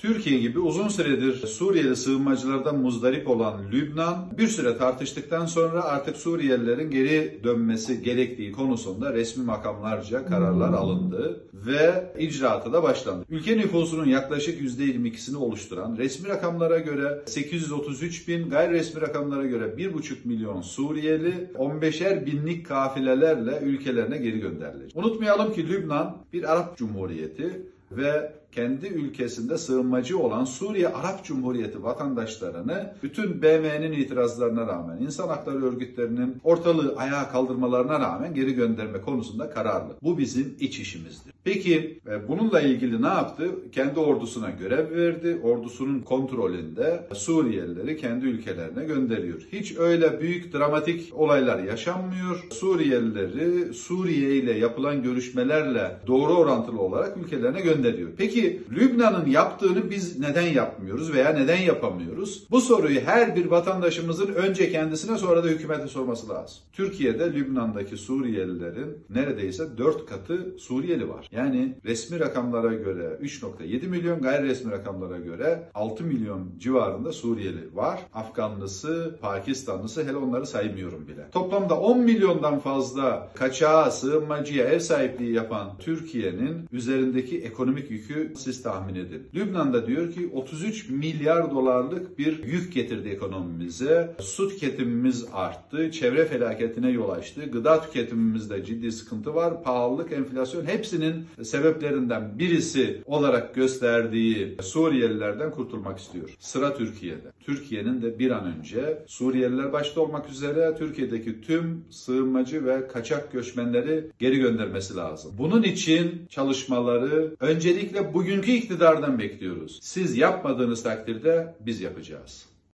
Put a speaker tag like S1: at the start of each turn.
S1: Türkiye gibi uzun süredir Suriyeli sığınmacılardan muzdarip olan Lübnan bir süre tartıştıktan sonra artık Suriyelilerin geri dönmesi gerektiği konusunda resmi makamlarca kararlar alındı ve icraatı da başlandı. Ülke nüfusunun yaklaşık %22'sini oluşturan resmi rakamlara göre 833 bin, gayri resmi rakamlara göre 1,5 milyon Suriyeli 15'er binlik kafilelerle ülkelerine geri gönderilecek. Unutmayalım ki Lübnan bir Arap Cumhuriyeti ve kendi ülkesinde sığınmacı olan Suriye Arap Cumhuriyeti vatandaşlarını bütün BM'nin itirazlarına rağmen, insan hakları örgütlerinin ortalığı ayağa kaldırmalarına rağmen geri gönderme konusunda kararlı. Bu bizim iç işimizdir. Peki e, bununla ilgili ne yaptı? Kendi ordusuna görev verdi. Ordusunun kontrolünde Suriyelileri kendi ülkelerine gönderiyor. Hiç öyle büyük dramatik olaylar yaşanmıyor. Suriyelileri Suriye ile yapılan görüşmelerle doğru orantılı olarak ülkelerine gönderiyor. Peki Lübnan'ın yaptığını biz neden yapmıyoruz veya neden yapamıyoruz? Bu soruyu her bir vatandaşımızın önce kendisine sonra da hükümete sorması lazım. Türkiye'de Lübnan'daki Suriyelilerin neredeyse 4 katı Suriyeli var. Yani resmi rakamlara göre 3.7 milyon, gayri resmi rakamlara göre 6 milyon civarında Suriyeli var. Afganlısı, Pakistanlısı hele onları saymıyorum bile. Toplamda 10 milyondan fazla kaçağa, sığınmacıya ev sahipliği yapan Türkiye'nin üzerindeki ekonomik yükü siz tahmin edin. Lübnan'da diyor ki 33 milyar dolarlık bir yük getirdi ekonomimize. Su tüketimimiz arttı, çevre felaketine yol açtı, gıda tüketimimizde ciddi sıkıntı var, pahalılık, enflasyon hepsinin sebeplerinden birisi olarak gösterdiği Suriyelilerden kurtulmak istiyor. Sıra Türkiye'de. Türkiye'nin de bir an önce Suriyeliler başta olmak üzere Türkiye'deki tüm sığınmacı ve kaçak göçmenleri geri göndermesi lazım. Bunun için çalışmaları öncelikle bugünkü iktidardan bekliyoruz. Siz yapmadığınız takdirde biz yapacağız.